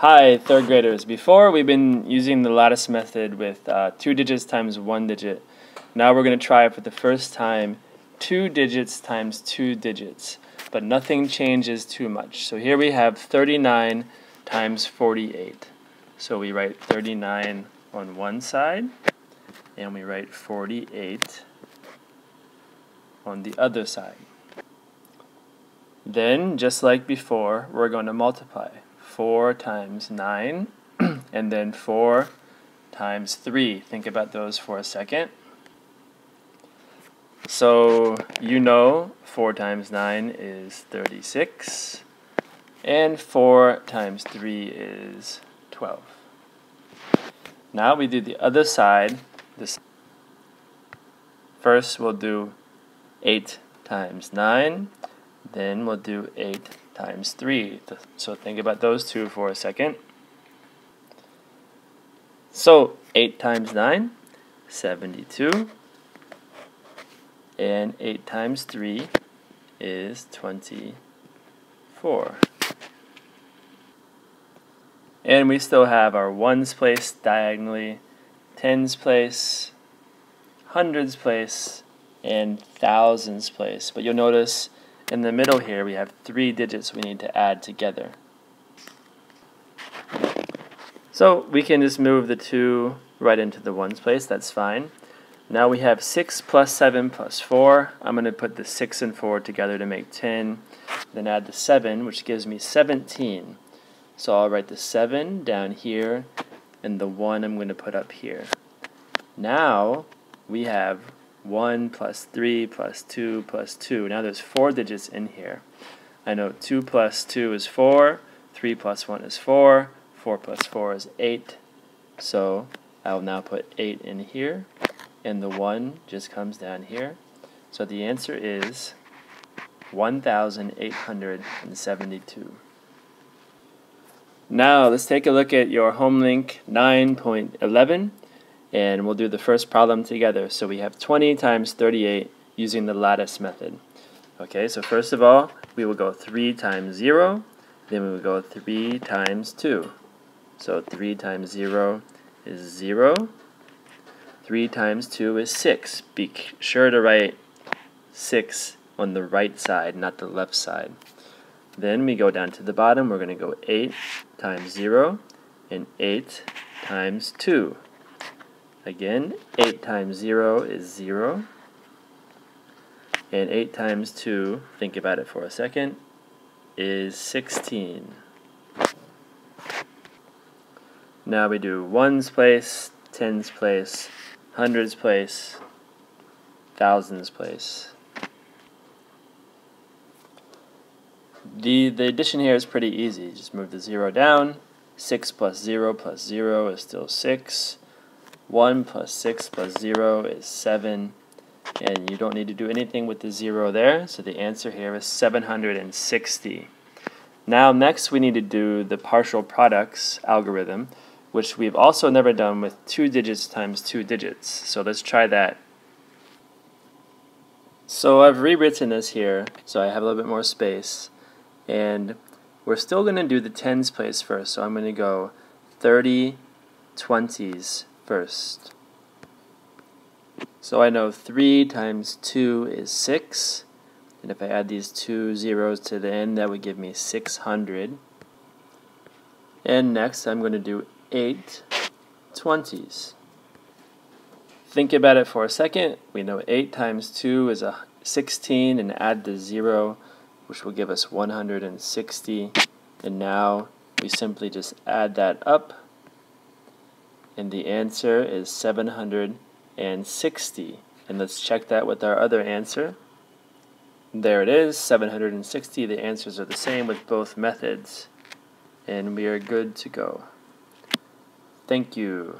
Hi, third graders. Before, we've been using the lattice method with uh, two digits times one digit. Now we're going to try for the first time two digits times two digits, but nothing changes too much. So here we have 39 times 48. So we write 39 on one side, and we write 48 on the other side. Then, just like before, we're going to multiply. 4 times 9, and then 4 times 3. Think about those for a second. So you know 4 times 9 is 36, and 4 times 3 is 12. Now we do the other side. This First we'll do 8 times 9, then we'll do 8 times 3. So think about those two for a second. So 8 times 9, 72. And 8 times 3 is 24. And we still have our ones place diagonally, tens place, hundreds place, and thousands place. But you'll notice in the middle here, we have three digits we need to add together. So we can just move the 2 right into the ones place, that's fine. Now we have 6 plus 7 plus 4. I'm going to put the 6 and 4 together to make 10. Then add the 7, which gives me 17. So I'll write the 7 down here, and the 1 I'm going to put up here. Now we have 1 plus 3 plus 2 plus 2. Now there's four digits in here. I know 2 plus 2 is 4, 3 plus 1 is 4, 4 plus 4 is 8. So I will now put 8 in here, and the 1 just comes down here. So the answer is 1,872. Now let's take a look at your HomeLink 9.11 and we'll do the first problem together. So we have 20 times 38 using the lattice method. Okay, so first of all, we will go 3 times 0, then we will go 3 times 2. So 3 times 0 is 0. 3 times 2 is 6. Be sure to write 6 on the right side, not the left side. Then we go down to the bottom, we're going to go 8 times 0 and 8 times 2. Again, 8 times 0 is 0. And 8 times 2, think about it for a second, is 16. Now we do ones place, tens place, hundreds place, thousands place. The, the addition here is pretty easy. Just move the 0 down. 6 plus 0 plus 0 is still 6. 1 plus 6 plus 0 is 7. And you don't need to do anything with the 0 there, so the answer here is 760. Now next we need to do the partial products algorithm, which we've also never done with 2 digits times 2 digits. So let's try that. So I've rewritten this here, so I have a little bit more space. And we're still going to do the tens place first, so I'm going to go 30 20s first. So I know 3 times 2 is 6. And if I add these two zeros to the end, that would give me 600. And next, I'm going to do 8 20s. Think about it for a second. We know 8 times 2 is a 16, and add the 0, which will give us 160. And now we simply just add that up and the answer is 760. And let's check that with our other answer. There it is, 760. The answers are the same with both methods. And we are good to go. Thank you.